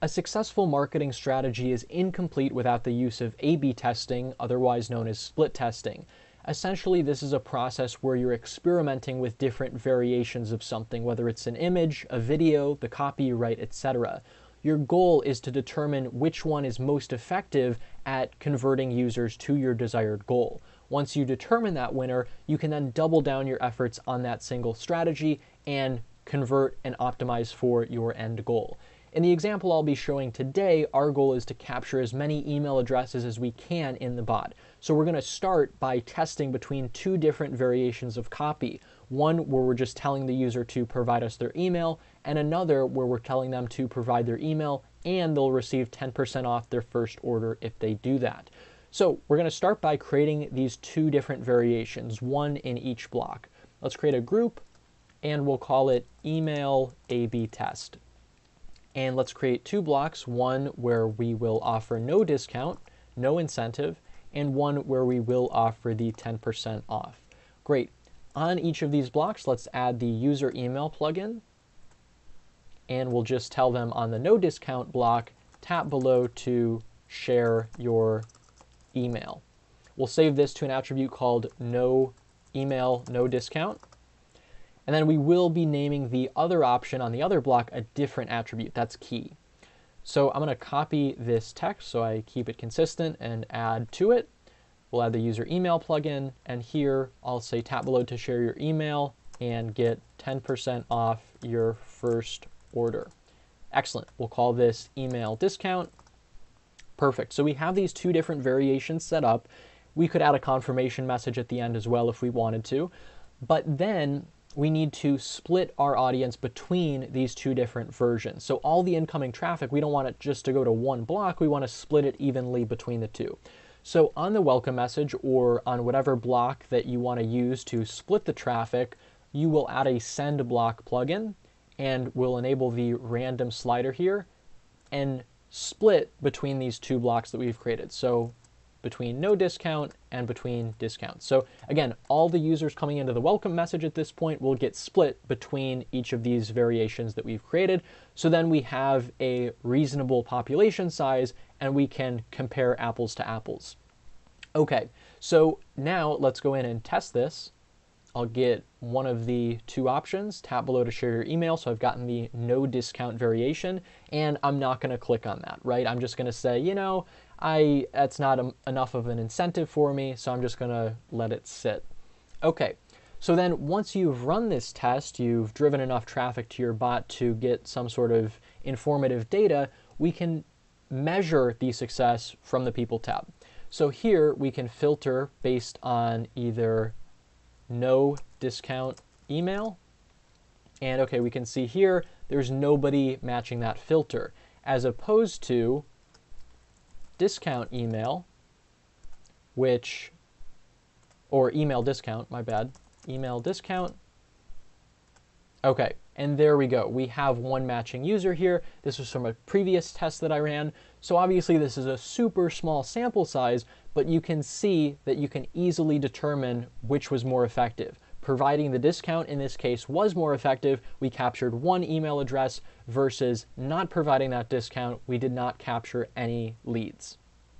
A successful marketing strategy is incomplete without the use of A B testing, otherwise known as split testing. Essentially, this is a process where you're experimenting with different variations of something, whether it's an image, a video, the copy you write, etc. Your goal is to determine which one is most effective at converting users to your desired goal. Once you determine that winner, you can then double down your efforts on that single strategy and convert and optimize for your end goal. In the example I'll be showing today, our goal is to capture as many email addresses as we can in the bot. So we're going to start by testing between two different variations of copy. One where we're just telling the user to provide us their email, and another where we're telling them to provide their email and they'll receive 10% off their first order if they do that. So we're going to start by creating these two different variations, one in each block. Let's create a group and we'll call it email A-B test. And let's create two blocks, one where we will offer no discount, no incentive, and one where we will offer the 10% off. Great. On each of these blocks, let's add the user email plugin. And we'll just tell them on the no discount block, tap below to share your email. We'll save this to an attribute called no email, no discount. And then we will be naming the other option on the other block a different attribute. That's key. So I'm going to copy this text so I keep it consistent and add to it. We'll add the user email plugin. And here I'll say tap below to share your email and get 10% off your first order. Excellent. We'll call this email discount. Perfect. So we have these two different variations set up. We could add a confirmation message at the end as well if we wanted to. But then we need to split our audience between these two different versions. So all the incoming traffic, we don't want it just to go to one block, we want to split it evenly between the two. So on the welcome message or on whatever block that you want to use to split the traffic, you will add a send block plugin and we'll enable the random slider here and split between these two blocks that we've created. So between no discount and between discounts. So again, all the users coming into the welcome message at this point will get split between each of these variations that we've created. So then we have a reasonable population size and we can compare apples to apples. Okay, so now let's go in and test this. I'll get one of the two options, tap below to share your email. So I've gotten the no discount variation and I'm not gonna click on that, right? I'm just gonna say, you know, I that's not a, enough of an incentive for me, so I'm just going to let it sit. Okay, so then once you've run this test, you've driven enough traffic to your bot to get some sort of informative data, we can measure the success from the People tab. So here we can filter based on either no discount email, and okay, we can see here there's nobody matching that filter, as opposed to discount email, which, or email discount, my bad, email discount. Okay, and there we go. We have one matching user here. This was from a previous test that I ran. So obviously this is a super small sample size, but you can see that you can easily determine which was more effective. Providing the discount in this case was more effective. We captured one email address versus not providing that discount. We did not capture any leads.